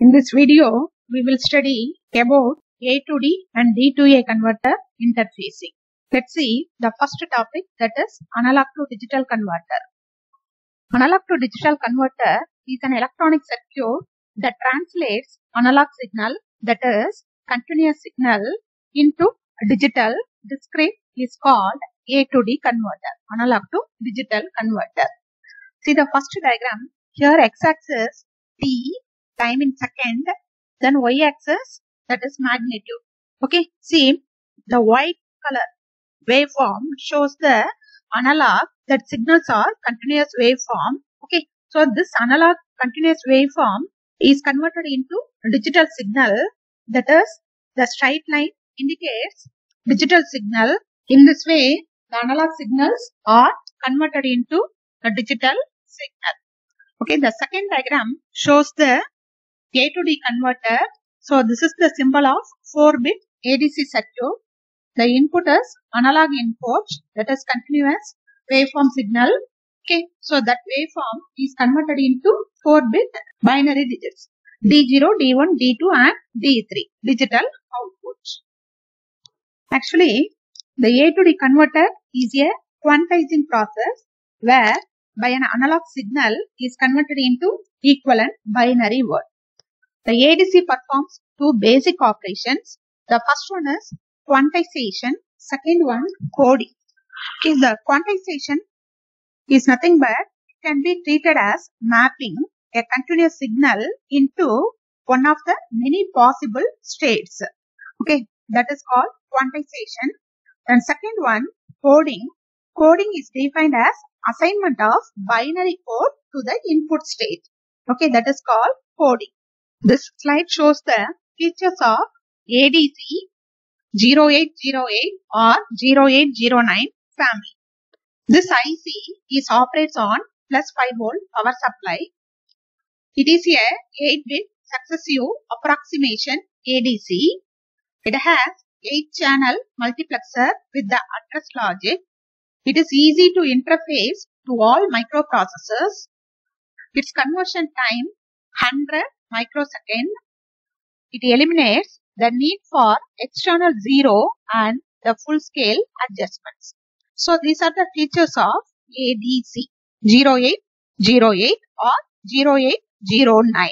In this video, we will study about A to D and D to A converter interfacing. Let's see the first topic that is analog to digital converter. Analog to digital converter is an electronic circuit that translates analog signal that is continuous signal into digital discrete is called A to D converter. Analog to digital converter. See the first diagram here x-axis t time in second then y-axis that is magnitude. Okay see the white color waveform shows the analog that signals are continuous waveform. Okay so this analog continuous waveform is converted into digital signal. That is the straight line indicates digital signal. In this way the analog signals are converted into a digital signal. Okay the second diagram shows the a to D converter. So this is the symbol of 4-bit ADC circuit. The input is analog input that is continuous waveform signal. Okay, so that waveform is converted into 4-bit binary digits. D0, D1, D2 and D3 digital output. Actually, the A to D converter is a quantizing process where by an analog signal is converted into equivalent binary word. The ADC performs two basic operations. The first one is quantization, second one coding. Okay, the quantization is nothing but it can be treated as mapping a continuous signal into one of the many possible states. Okay, that is called quantization. And second one, coding. Coding is defined as assignment of binary code to the input state. Okay, that is called coding. This slide shows the features of ADC 0808 or 0809 family. This IC is operates on plus 5 volt power supply. It is a 8-bit successive approximation ADC. It has 8 channel multiplexer with the address logic. It is easy to interface to all microprocessors. Its conversion time 100 microsecond. It eliminates the need for external zero and the full scale adjustments. So these are the features of ADC 0808 or 0809.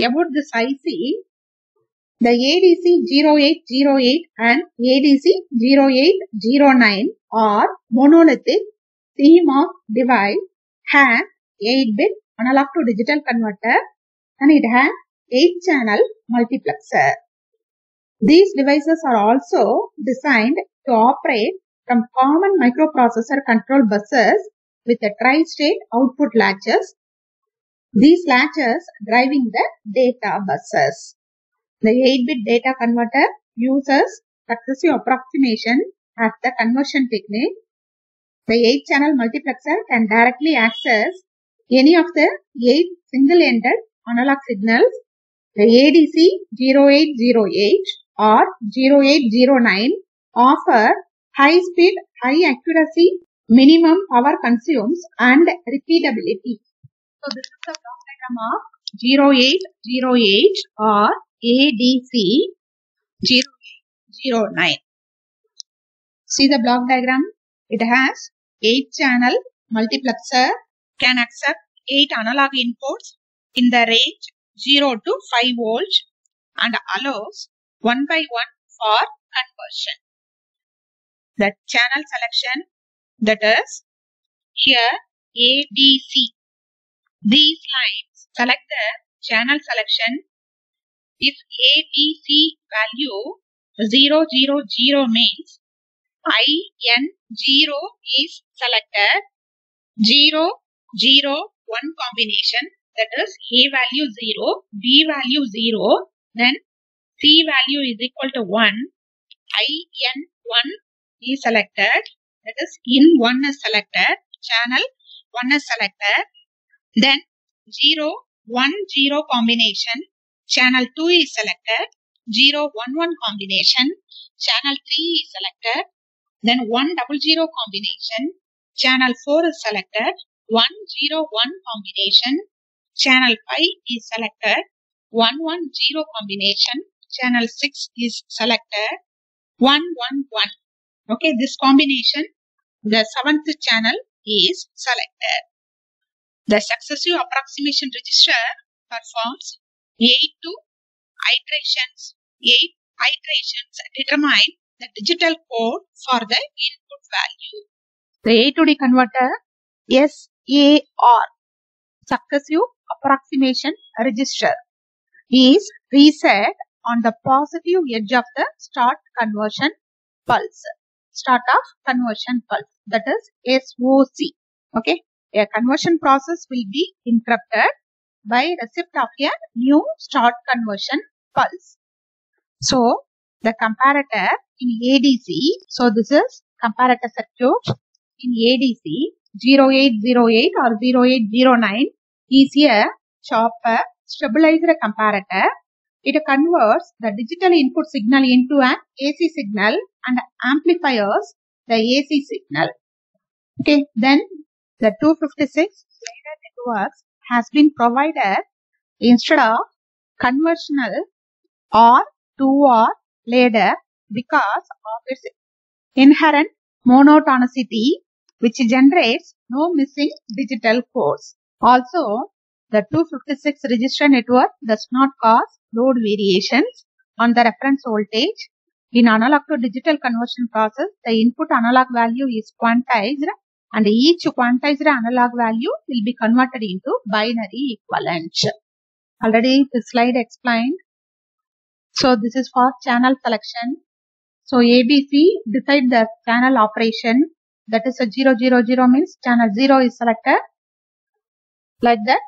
About this IC, the ADC 0808 and ADC 0809 are monolithic CMOS device has 8-bit analog to digital converter and it has 8 channel multiplexer. These devices are also designed to operate from common microprocessor control buses with a tri-state output latches. These latches driving the data buses. The 8-bit data converter uses successive approximation as the conversion technique. The 8-channel multiplexer can directly access any of the 8 single-ended analog signals, the ADC 0808 or 0809 offer high speed, high accuracy, minimum power consumes and repeatability. So this is the block diagram of 0808 or ADC 0809. See the block diagram? It has 8 channel multiplexer can accept 8 analog inputs in the range 0 to 5 volts and allows 1 by 1 for conversion. The channel selection that is here ABC. These lines select the channel selection if ABC value 000 means IN0 is selected 0 0 1 combination that is A value 0, B value 0, then C value is equal to 1, IN 1 is selected, that is in 1 is selected, channel 1 is selected, then 0, 1, 0 combination, channel 2 is selected, 0, 1, 1 combination, channel 3 is selected, then 1, double 0 combination, channel 4 is selected, 1, 0, 1 combination, channel 5 is selected, 110 combination, channel 6 is selected. 111. Okay, this combination, the seventh channel is selected. The successive approximation register performs 8 to iterations. 8 iterations determine the digital code for the input value. The A to D converter SAR successive approximation register is reset on the positive edge of the start conversion pulse. Start of conversion pulse that is SOC. Okay, a conversion process will be interrupted by receipt of a new start conversion pulse. So the comparator in ADC, so this is comparator circuit in ADC 0808 or 0809 is a chopper stabilizer comparator. It converts the digital input signal into an AC signal and amplifies the AC signal. Okay, then the 256 ladder networks has been provided instead of conventional R 2R ladder because of its inherent monotonicity which generates no missing digital codes. Also, the 256 register network does not cause load variations on the reference voltage. In analog to digital conversion process, the input analog value is quantized and each quantized analog value will be converted into binary equivalent. Already the slide explained. So this is for channel selection. So ABC decide the channel operation that is a 000 0 means channel 0 is selected like that.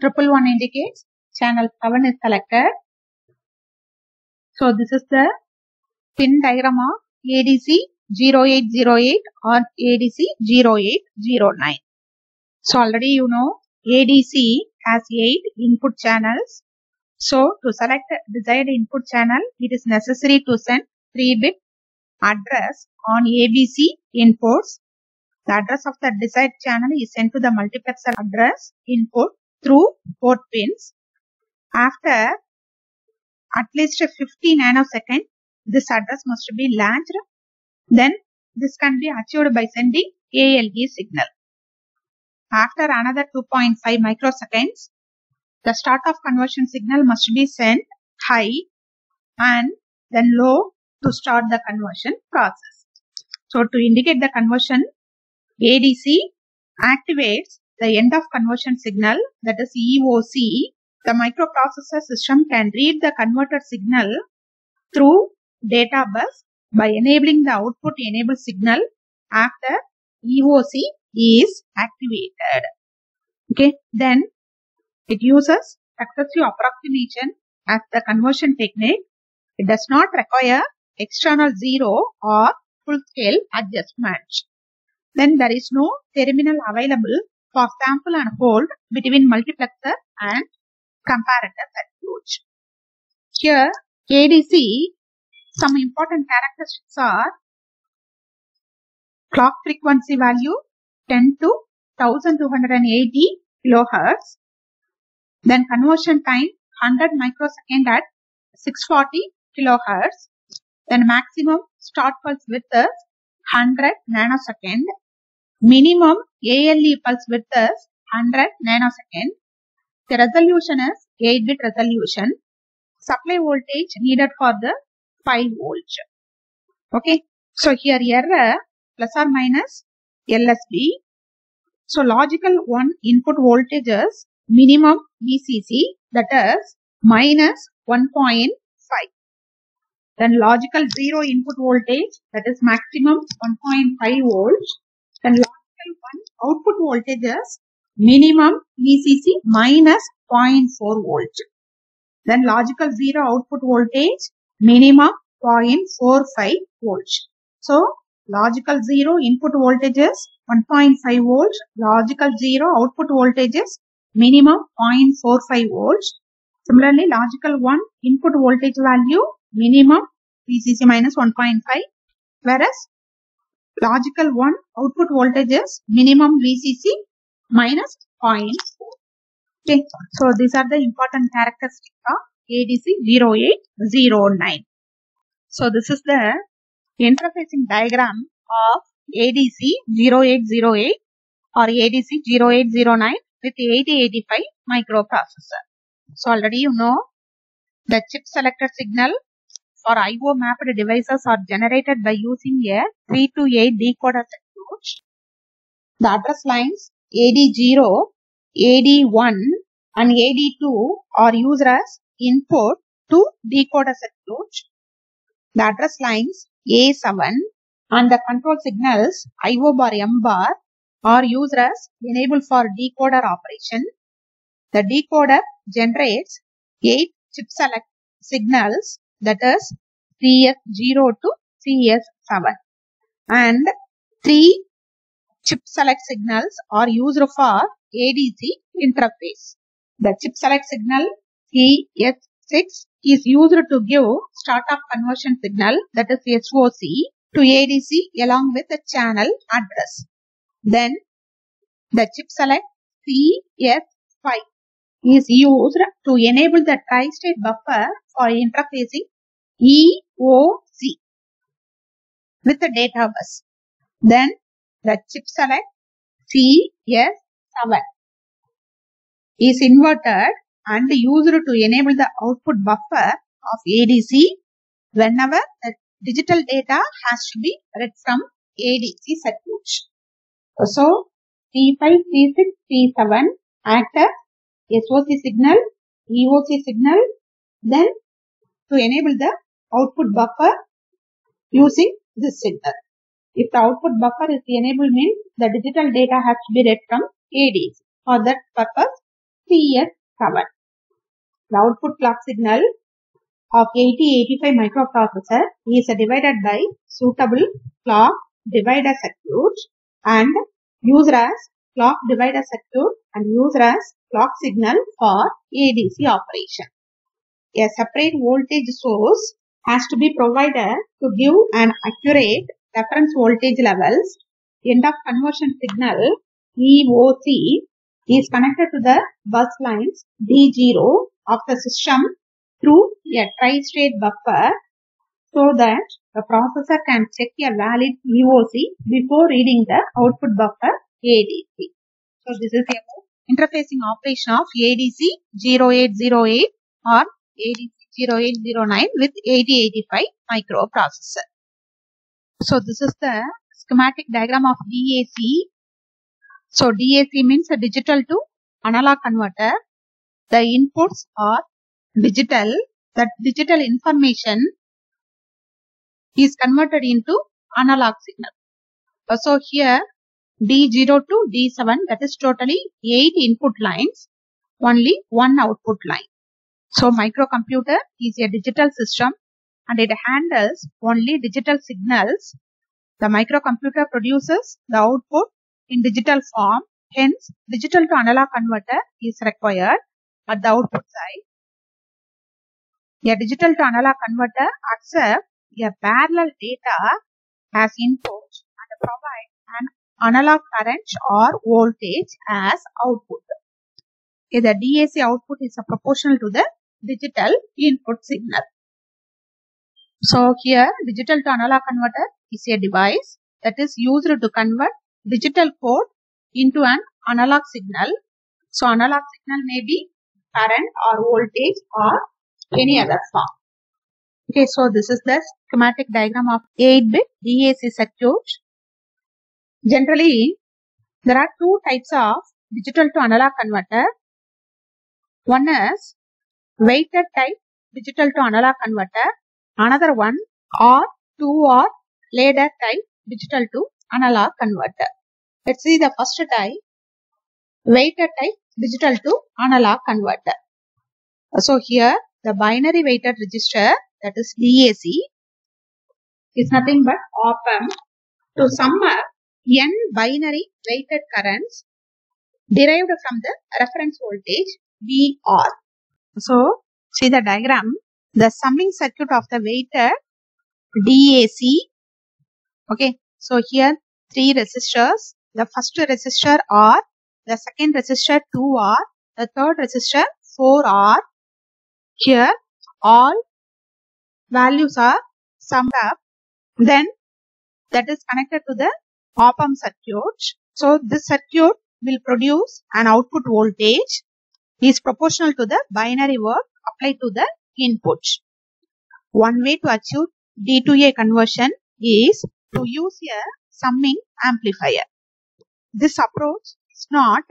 Triple one indicates channel 7 is selected. So this is the pin diagram of ADC 0808 or ADC 0809. So already you know ADC has 8 input channels. So to select desired input channel, it is necessary to send 3-bit address on ABC inputs. The address of the desired channel is sent to the multiplexer address input through port pins. After at least 50 nanosecond, this address must be latched. Then this can be achieved by sending ALE signal. After another 2.5 microseconds, the start of conversion signal must be sent high and then low to start the conversion process. So to indicate the conversion, ADC activates the end of conversion signal that is EOC. The microprocessor system can read the converted signal through data bus by enabling the output enable signal after EOC is activated. Okay, then it uses successive approximation as the conversion technique. It does not require external zero or full scale adjustment. Then there is no terminal available for sample and hold between multiplexer and comparator circuit. Here ADC some important characteristics are clock frequency value 10 to 1280 kilohertz. Then conversion time 100 microsecond at 640 kilohertz. Then maximum start pulse width is 100 nanosecond. Minimum ALE pulse width is 100 nanosecond. The resolution is 8 bit resolution. Supply voltage needed for the 5 volts. Okay. So here error uh, plus or minus LSB. So logical 1 input voltage is minimum VCC that is minus 1.5. Then logical 0 input voltage that is maximum 1.5 volts. Then logical 1 output voltage is minimum VCC minus 0.4 volt. Then logical 0 output voltage minimum 0.45 volts. So logical 0 input voltage is 1.5 volts. Logical 0 output voltage is minimum 0.45 volts. Similarly, logical 1 input voltage value minimum VCC minus 1.5 whereas logical 1 output voltage is minimum VCC minus 0.4. Okay, so these are the important characteristics of ADC 0809. So this is the interfacing diagram of ADC 0808 or ADC 0809 with 8085 microprocessor. So already you know the chip selector signal for IO mapped devices are generated by using a 3 to 8 decoder circuit. The address lines AD0, AD1 and AD2 are used as input to decoder circuit. The address lines A7 and the control signals IO bar M bar are used as enable for decoder operation. The decoder generates 8 chip select signals that is CS0 to CS7 and 3 chip select signals are used for ADC interface. The chip select signal CS6 is used to give startup conversion signal that is SOC to ADC along with the channel address. Then the chip select CS5 is used to enable the tri-state buffer for interfacing EOC with the data bus. Then the chip select CS7 is inverted and used to enable the output buffer of ADC whenever the digital data has to be read from ADC circuit. So, P5, P6, P7 act as SOC signal, EOC signal, then to enable the output buffer using this signal. If the output buffer is enabled means the digital data has to be read from ADC. For that purpose, CS7. The output clock signal of 8085 microprocessor is divided by suitable clock divider circuit and used as clock divider circuit and used as clock signal for ADC operation. A separate voltage source has to be provided to give an accurate reference voltage levels. End of conversion signal EOC is connected to the bus lines D0 of the system through a tri-state buffer so that the processor can check a valid EOC before reading the output buffer ADC. So this is about interfacing operation of ADC 0808 or ADC 0809 with 8085 microprocessor. So this is the schematic diagram of DAC. So DAC means a digital to analog converter. The inputs are digital. That digital information is converted into analog signal. So here D0 to D7 that is totally 8 input lines, only one output line. So microcomputer is a digital system and it handles only digital signals. The microcomputer produces the output in digital form. Hence, digital to analog converter is required at the output side. A digital to analog converter accepts a parallel data as input and provides an analog current or voltage as output. Okay, the DAC output is proportional to the digital input signal. So here digital to analog converter is a device that is used to convert digital code into an analog signal. So analog signal may be current or voltage or any other form. Okay, so this is the schematic diagram of 8-bit DAC circuit. Generally, there are two types of digital to analog converter. One is weighted type digital to analog converter. Another one or two or ladder type digital to analog converter. Let's see the first type weighted type digital to analog converter. So here the binary weighted register that is DAC is nothing but op-amp to sum up n binary weighted currents derived from the reference voltage VR. So, see the diagram, the summing circuit of the weighted DAC. Okay, so here three resistors. The first resistor R, the second resistor 2R, the third resistor 4R. Here all values are summed up. Then that is connected to the op-amp circuit. So this circuit will produce an output voltage is proportional to the binary word applied to the input. One way to achieve D to A conversion is to use a summing amplifier. This approach is not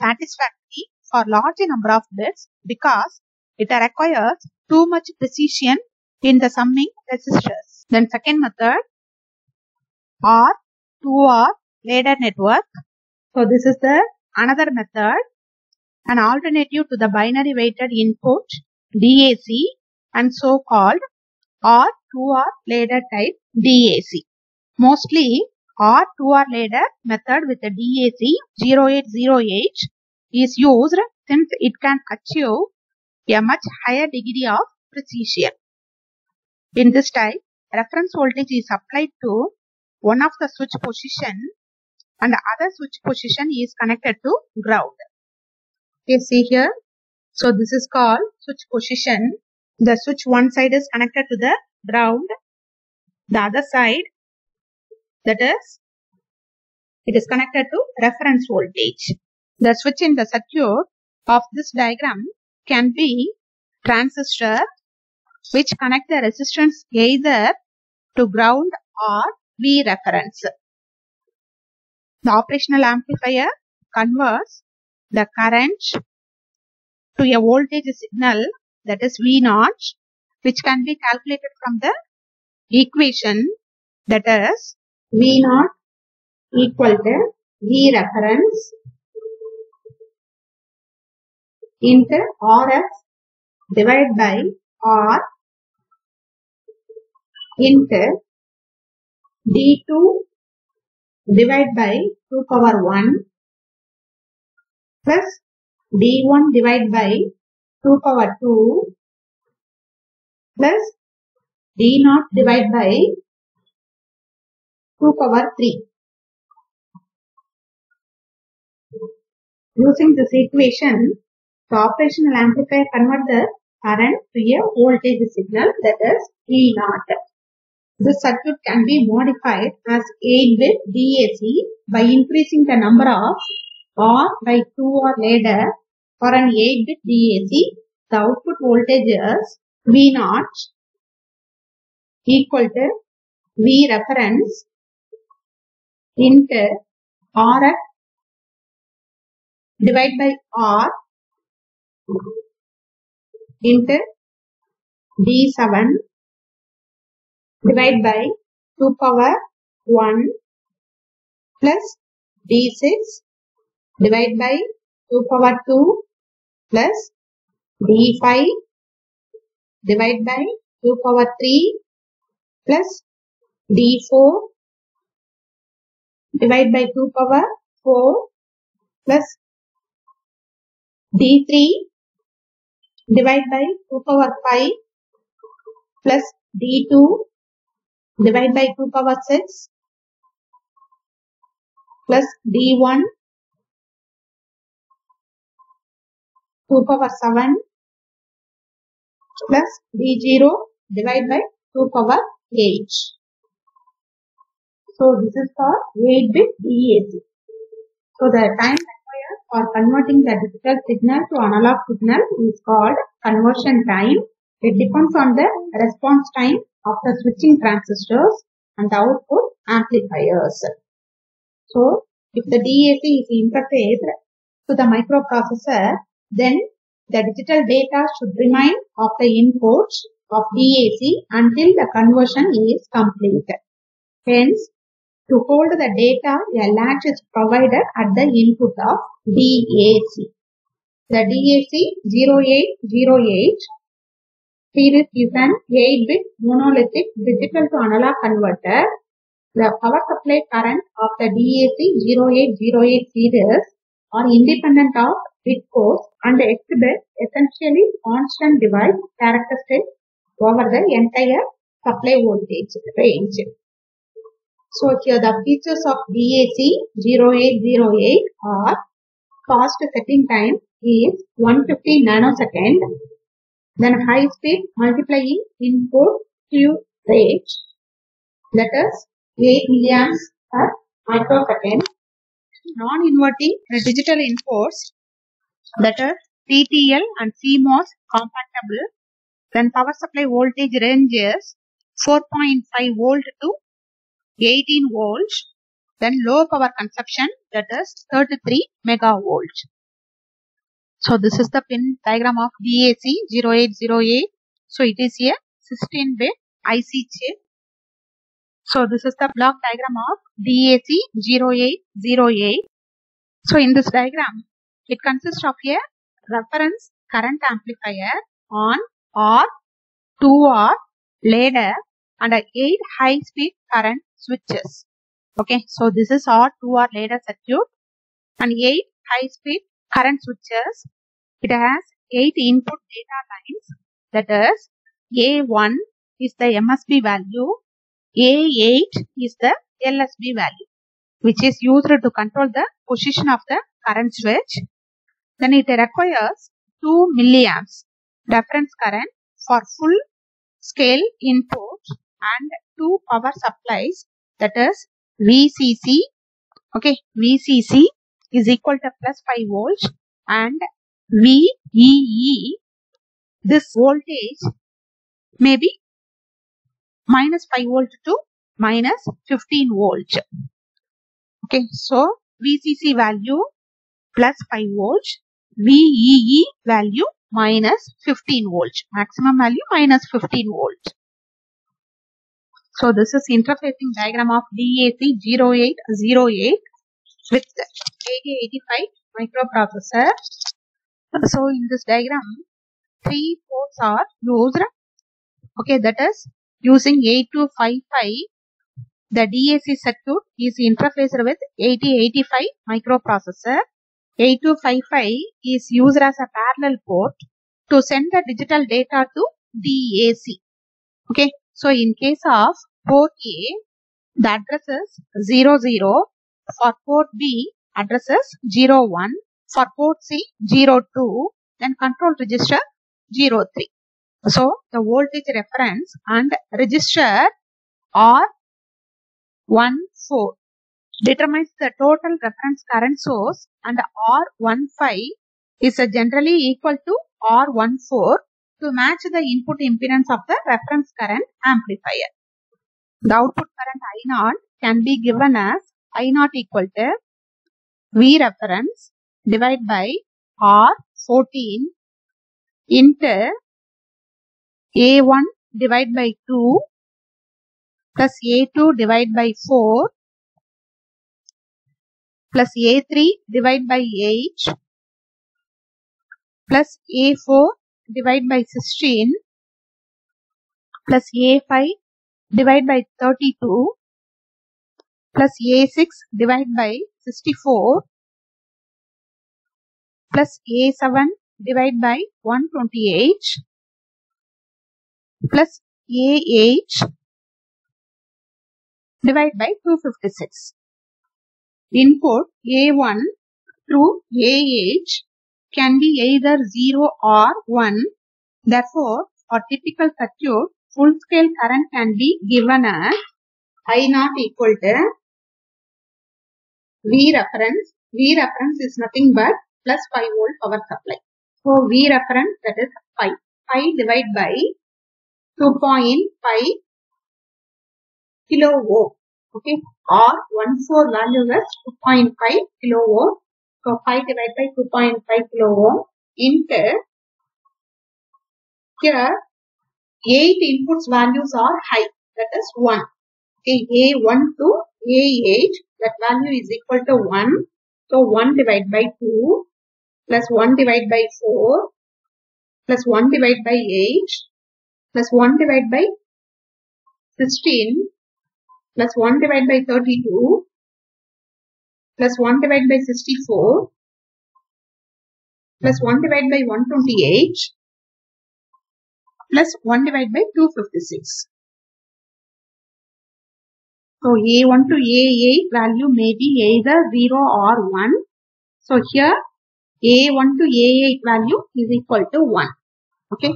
satisfactory for large number of bits because it requires too much precision in the summing resistors. Then second method R 2R ladder network. So this is the another method an alternative to the binary weighted input DAC and so called R2R ladder type DAC. Mostly R2R ladder method with the DAC 0808 is used since it can achieve a much higher degree of precision. In this type, reference voltage is applied to one of the switch position and the other switch position is connected to ground. You see here, so this is called switch position. The switch one side is connected to the ground, the other side that is it is connected to reference voltage. The switch in the circuit of this diagram can be transistor which connect the resistance either to ground or V reference. The operational amplifier converts the current to a voltage signal that is V naught which can be calculated from the equation that is V naught equal to V reference into RF divided by R into D2 divided by 2 power 1 plus D1 divided by 2 power 2 plus D0 divided by 2 power 3. Using this equation, the operational amplifier convert the current to a voltage signal that is V0. This circuit can be modified as 8-bit DAC by increasing the number of R by 2 or later for an 8-bit DAC. The output voltage is V0 equal to V reference into RF divided by R into D7 divided by 2 power 1 plus D6 divide by 2 power 2 plus D5 divide by 2 power 3 plus D4 divide by 2 power 4 plus D3 divide by 2 power 5 plus D2 divided by 2 power 6 plus D1 2 power 7 plus D0 divided by 2 power 8. So this is for 8-bit DAC. So the time required for converting the digital signal to analog signal is called conversion time. It depends on the response time the switching transistors and the output amplifiers. So if the DAC is interfaced to the microprocessor, then the digital data should remain of the input of DAC until the conversion is complete. Hence, to hold the data, a latch is provided at the input of DAC. The DAC 0808 series is an 8-bit monolithic digital to analog converter. The power supply current of the DAC 0808 series are independent of bit codes and exhibit essentially constant device characteristics over the entire supply voltage range. So here the features of DAC 0808 are fast settling time is 150 nanosecond. Then high speed multiplying input slew rate that is 8 milliamps per microsecond. Non-inverting digital inputs that are TTL and CMOS compatible. Then power supply voltage ranges 4.5 volt to 18 volts. Then low power consumption that is 33 megavolts. So this is the pin diagram of DAC 0808. So it is a 16 bit IC chip. So this is the block diagram of DAC 0808. So in this diagram, it consists of a reference current amplifier on R 2R ladder and a 8 high speed current switches. Okay, so this is R 2R ladder circuit and 8 high speed current switches. It has 8 input data lines that is A1 is the MSB value, A8 is the LSB value which is used to control the position of the current switch. Then it requires 2 milliamps reference current for full scale input and two power supplies that is VCC okay VCC is equal to plus 5 volts and VEE this voltage may be minus 5 volt to minus 15 volt okay so VCC value plus 5 volts VEE value minus 15 volts. Maximum value minus 15 volts. So this is interfacing diagram of DAC 0808 with 8085 microprocessor. So in this diagram, three ports are used. Okay, that is using 8255. The DAC circuit is interfaced with 8085 microprocessor. 8255 is used as a parallel port to send the digital data to DAC. Okay, so in case of port A, the address is 00. For port B, address is 01. For port C, 02. Then control register 03. So the voltage reference and register are 14 determines the total reference current source and R15 is generally equal to R14 to match the input impedance of the reference current amplifier. The output current I0 can be given as I0 equal to V reference divided by R14 into A1 divided by 2 plus A2 divided by 4 plus A3 divided by 8 plus A4 divided by 16 plus A5 divided by 32 plus A6 divided by 64 plus A7 divided by 128 plus A8 divided by 256. Input A1 through A8 can be either 0 or 1. Therefore, for typical circuit, full scale current can be given as I0 equal to V reference. V reference is nothing but plus 5 volt power supply. So, V reference that is 5. 5 divided by 2.5 kilo ohm. Okay. Or 1 4 value is 2.5 kilo ohm. So 5 divided by 2.5 kilo ohm into here 8 inputs values are high that is 1. Okay, A1 to A8 that value is equal to 1. So 1 divided by 2 plus 1 divided by 4 plus 1 divided by 8 plus 1 divided by 16 plus 1 divided by 32 plus 1 divided by 64 plus 1 divided by 128 plus 1 divided by 256. So A1 to A8 value may be either 0 or 1. So here A1 to A8 value is equal to 1. Okay.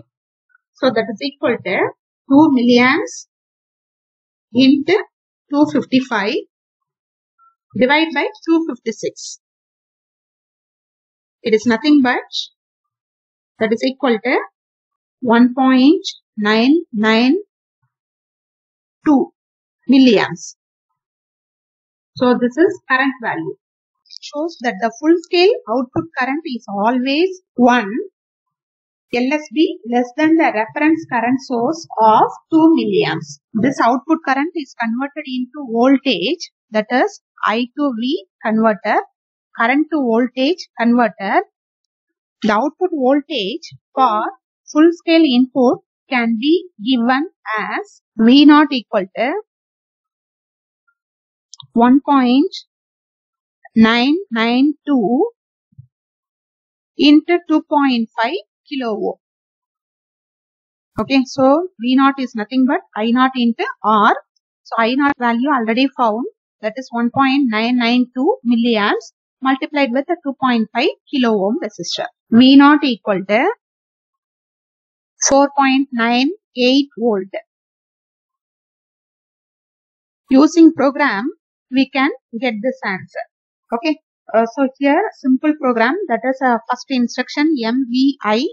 So that is equal to 2 milliamps into 255 divided by 256. It is nothing but that is equal to 1.992 milliamps. So this is current value. Shows that the full scale output current is always 1 LSB less than the reference current source of 2 milliamps. This output current is converted into voltage that is I to V converter, current to voltage converter. The output voltage for full scale input can be given as V naught equal to 1.992 into 2.5 kilo ohm. Okay, so V naught is nothing but I naught into R. So I naught value already found that is 1.992 milliamps multiplied with a 2.5 kilo ohm resistor. V naught equal to 4.98 volt. Using program, we can get this answer. Okay. Uh, so here simple program that is a uh, first instruction MVI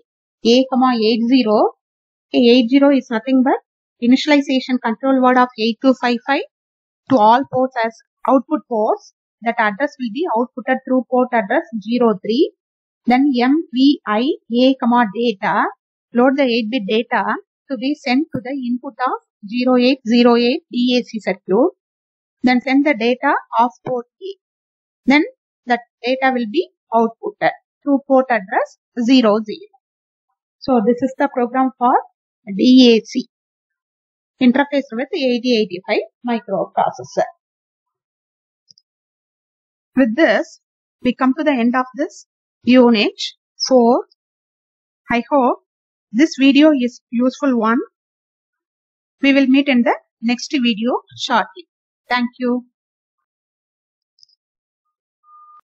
A comma 80. Okay, 80 is nothing but initialization control word of 8255 to all ports as output ports. That address will be outputted through port address 03. Then MVI A comma data load the 8-bit data to be sent to the input of 0808 DAC circuit. Then send the data of port A. Then that data will be outputted through port address 00. So this is the program for DAC interface with 8085 microprocessor. With this, we come to the end of this unit 4. I hope this video is useful one. We will meet in the next video shortly. Thank you.